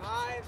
Five.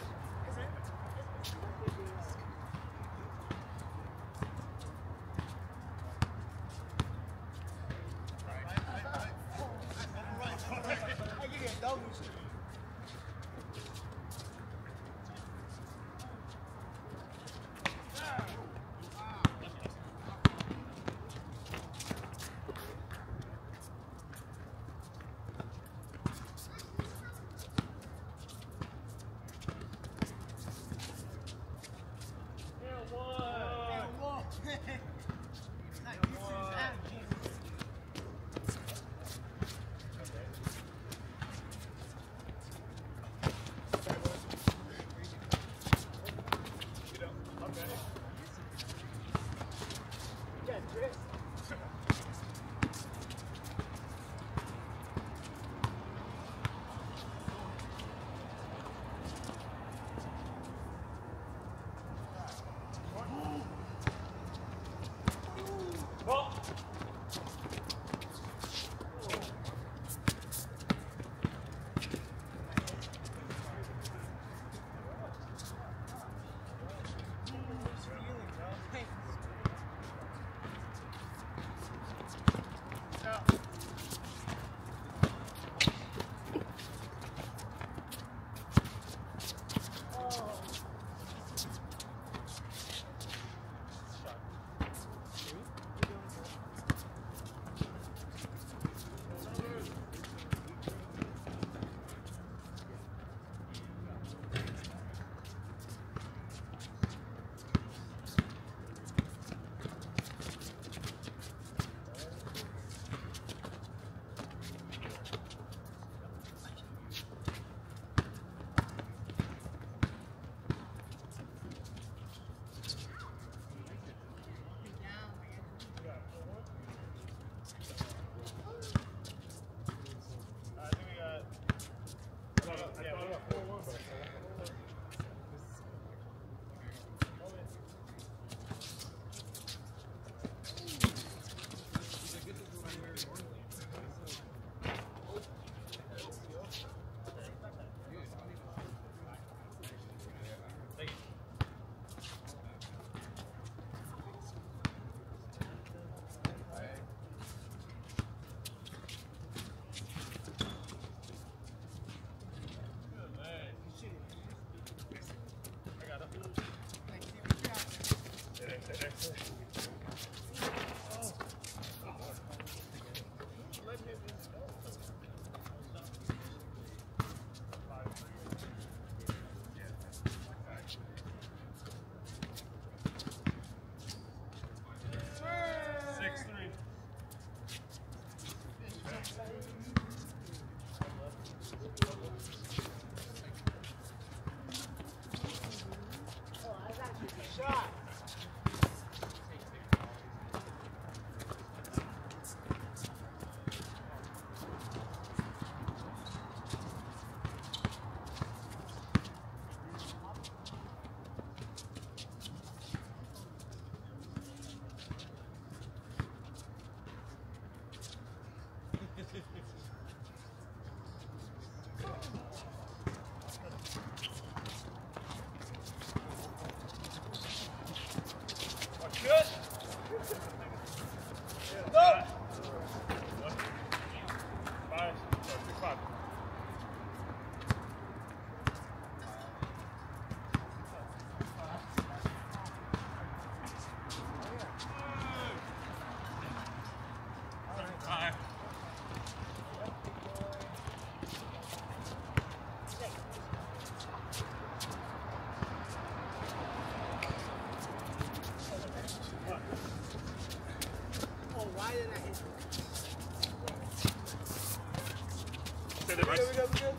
There, We Bryce. good, we good, we good?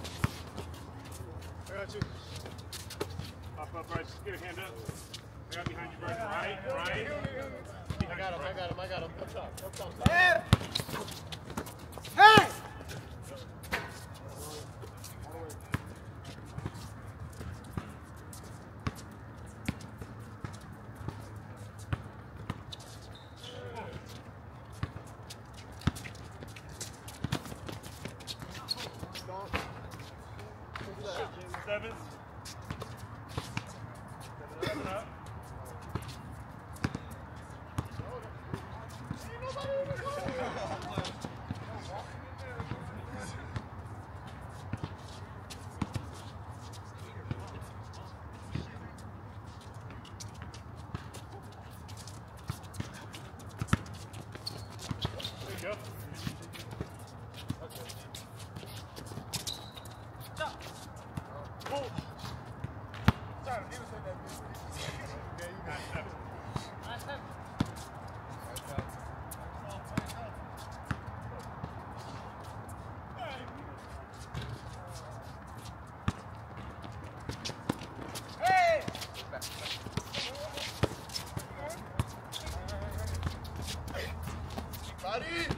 I got you. Up, up, Bryce. Get a hand up. I got behind you, Bryce. Right, right. I got him, I got him, I got him. Up top, up top. Hey! 11s. Buddy!